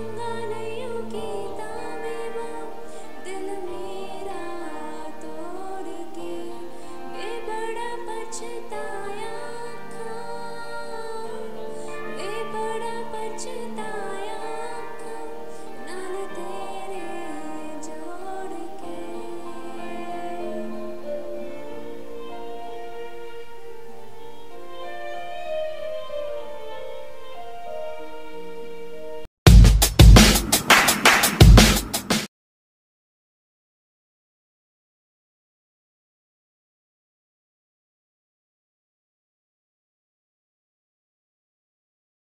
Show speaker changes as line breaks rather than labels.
in the